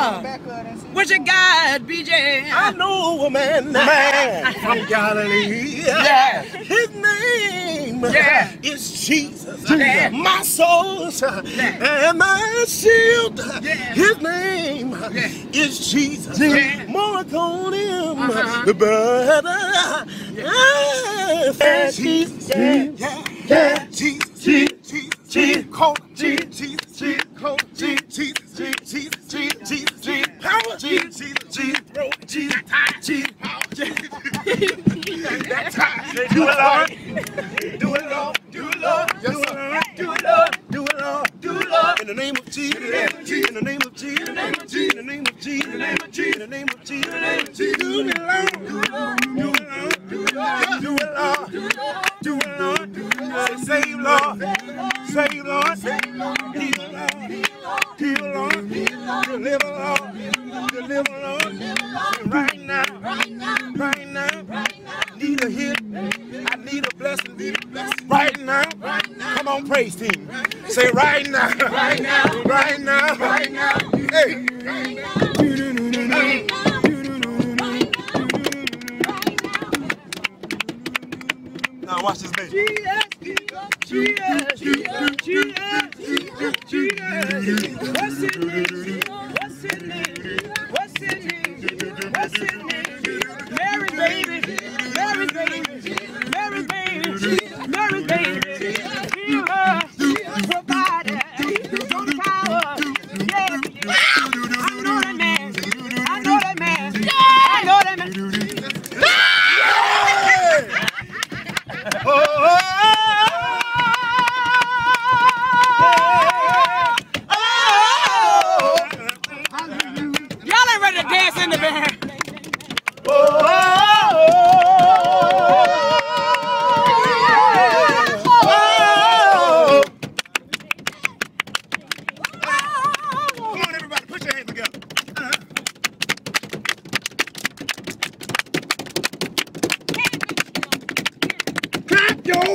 Lord. What you got, BJ? I know a man, man from Galilee. Yeah. His name Yeah. is Jesus. Yeah. My soul and my shield. Yeah. His name Yeah. is Jesus. Yeah. More on him, Uh-huh. the better. Yeah. Jesus. Yeah. Yeah. It. Do it, Lord. Do it, Lord. Yes. Do it, Lord. Do it, Lord. Do it. In the name of Jesus. In the name of Jesus. In the name of Jesus. In the name of Jesus. In the name of Jesus. In the name of Jesus. In the name of Jesus. Do it, Lord. Do it, Lord. Do it, Lord. Do it, Lord. Do it, Lord. Do it, Lord. Do it, Lord. Save, Lord. Save, Lord. Heal, Lord. Heal, Lord. Deliver, Lord. Deliver, Lord. Right Praise team. Say right now. Right now. Right now. Right now. Hey. Now watch this baby. What's his name? What's his name? What's his name? What's his name? Mary baby, Mary baby, Mary baby, Mary baby,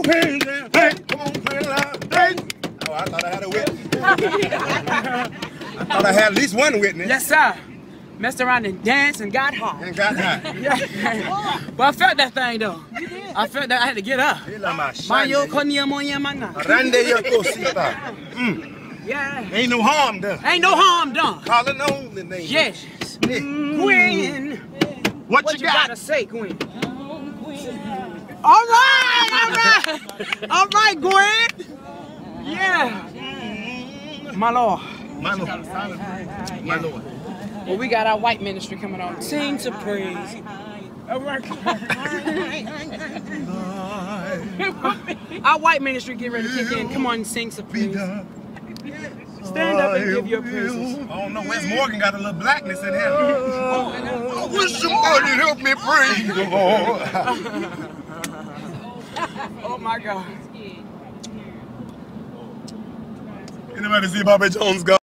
Clap your hands now. Hey, come on, play it loud. Hey. Oh, I thought I had a witness. I thought I had at least one witness. Yes, sir. Messed around and danced and got hot. And got hot. Yeah. but I felt that thing though. I felt that I had to get up. Ila Mayo mashande. konya monya mana. Rande yo cosita. Mm. Yeah. Ain't no harm done. Ain't no harm done. Calling on the name. Yes. Hey, Gwen. What, What you you got? gotta say, Gwen? All right, all right. All right, Gwen. Yeah. My Lord. My Lord. My Lord. Well, we got our white ministry coming on. Sing to praise. All right. our white ministry get ready to kick in. Come on, sing some praise. Stand up and give your praises. I don't know. Wes Morgan got a little blackness in him. Oh, I wish somebody help me praise the Lord. Oh my God. Anybody see Bobby Jones go?